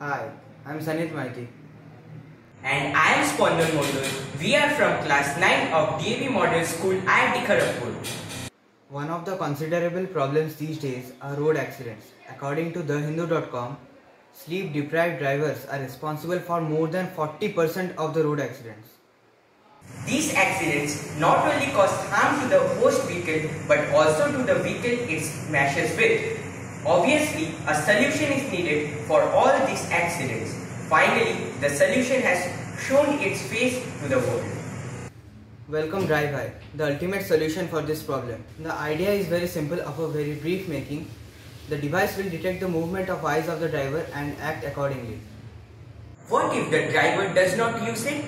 Hi, I'm Sahit Maiti. And I am Spandan Mondol. We are from class 9 of DAV Model School, IIT Kharagpur. One of the considerable problems these days are road accidents. According to TheHindu.com, sleep deprived drivers are responsible for more than 40% of the road accidents. These accidents not only cause harm to the host vehicle but also to the vehicle it smashes with. Obviously, a solution is needed for all these accidents. Finally, the solution has shown its face to the world. Welcome DriveEye, the ultimate solution for this problem. The idea is very simple of a very brief making. The device will detect the movement of eyes of the driver and act accordingly. What if the driver does not use it?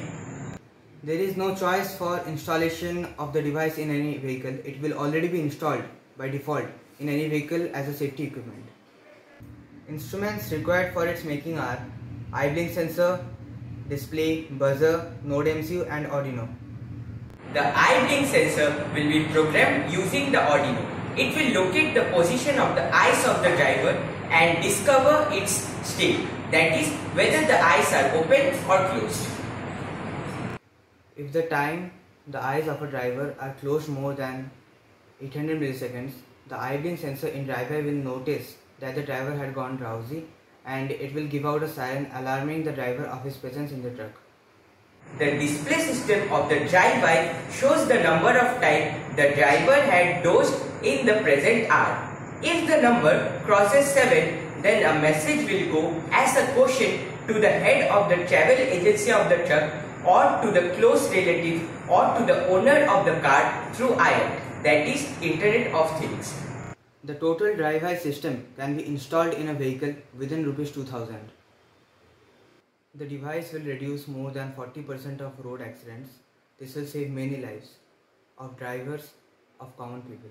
There is no choice for installation of the device in any vehicle. It will already be installed by default in any vehicle as a safety equipment. Instruments required for its making are blink sensor, display, buzzer, Node MCU and Arduino. The eye blink sensor will be programmed using the Arduino. It will locate the position of the eyes of the driver and discover its state, that is whether the eyes are open or closed. If the time the eyes of a driver are closed more than 800 milliseconds, the blink sensor in driver will notice that the driver had gone drowsy and it will give out a siren alarming the driver of his presence in the truck. The display system of the driver shows the number of time the driver had dozed in the present hour. If the number crosses 7, then a message will go as a question to the head of the travel agency of the truck or to the close relative or to the owner of the car through IoT, that is Internet of Things. The total DriveEye system can be installed in a vehicle within rupees 2000. The device will reduce more than 40% of road accidents. This will save many lives of drivers of common people.